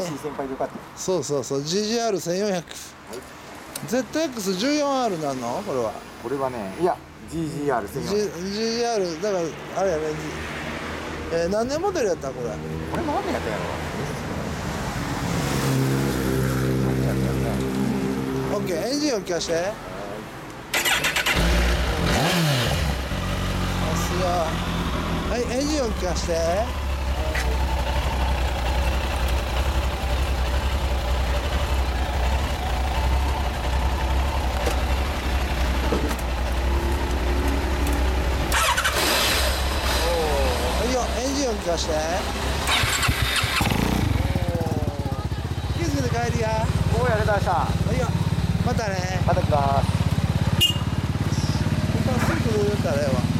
優しい先輩でよかった。そうそうそう。GGR1400、ZX14R なんの？これは。これはねいや GGR 専 G 用 GGR だからあれやね、えー何年モデルやった？これ。これ何年やったんやろ？何年やったんやろ OK エンジンを聞かして。さすが。はいエンジンを聞かしてはいよエンジンを聞かして気をつけて帰りやおーやりましたはいよまたねまた来ます本当はすぐ来るんだねわ